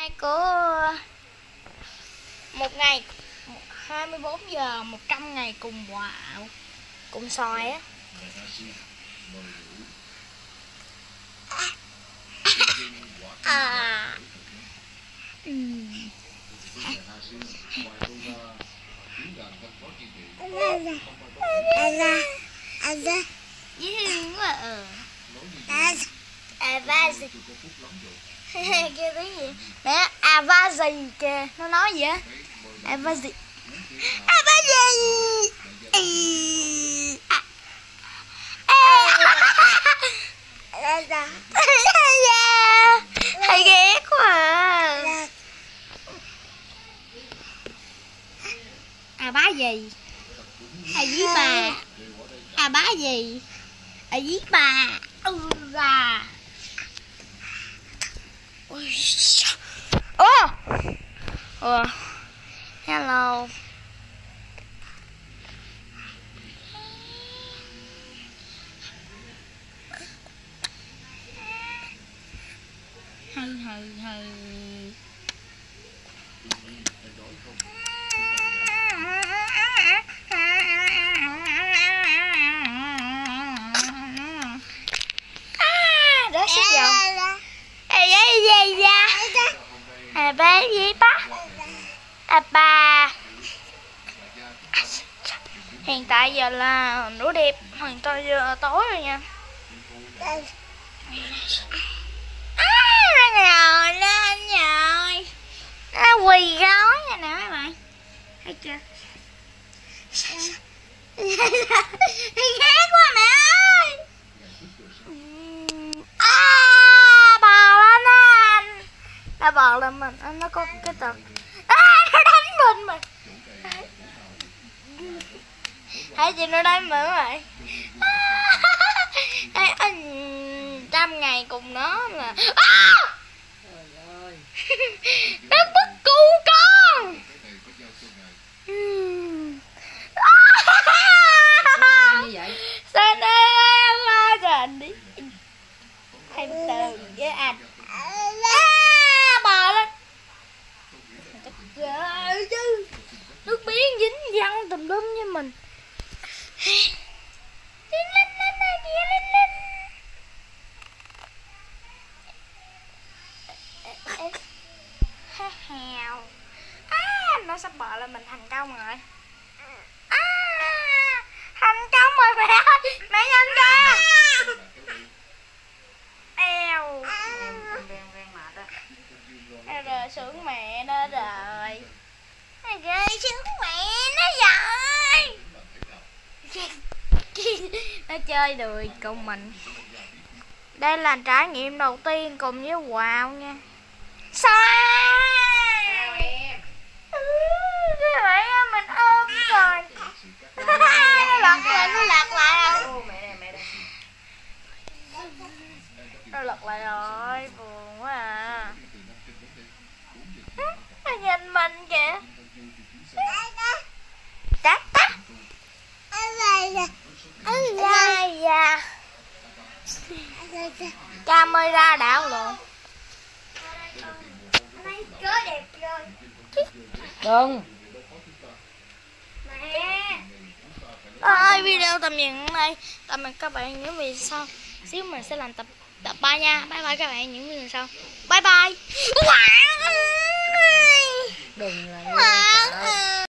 Ngày của một ngày 24 giờ 100 ngày cùng wow cùng soi á. À. Ừm. dễ thương quá ờ à ba kia kêu tiếng gì? Mẹ à ba gì kìa? Nó nói gì á? À ba gì? À ba gì? À. À. hay ghét quá à. à bá gì? À dí bà. À bá gì? À dí bà. Ừ à Oh! Oh. Hello. Hello, hello. À, Hiện tại giờ là nửa đẹp Hiện tại giờ tối rồi nha. À, rồi, lên rồi Nó quỳ gói rồi nè mấy bạn. Thấy chưa? Ghét quá mẹ ơi. À, bò lên anh. Nó bò lên mình, nó có cái tật À, nó đánh mình mà Thấy chị nó đánh mình rồi Ê, anh trăm ngày cùng nó là à! Nó bức cu con Ừm. như vậy Sao đây em lo rồi đi Hay từ với anh à, Bò lên Trời chứ Nước biến dính văng tùm lum với mình Dính lên lên lên kìa lên tùm lum như mình. Hèo À nó sắp bò là mình thành công rồi. À Thành công rồi mẹ ơi. Mẹ nhanh ra. Eo. Rồi sướng mẹ đó rồi. Rồi sướng mẹ. Nó chơi đùi cùng mình. Đây là trải nghiệm đầu tiên cùng với Wow nha. Sao? Em Cái vậy mình ôm rồi. Nó lật lại, nó lật lại rồi. Nó lật lại rồi, Buồn quá à. Nó nhìn mình kìa. camera đảo luôn đừng ơi video tầm dừng đây tạm biệt các bạn những video sau. Xíu mình sẽ làm tập tập ba nha. Bye bye các bạn những video sau. Bye bye. Đừng là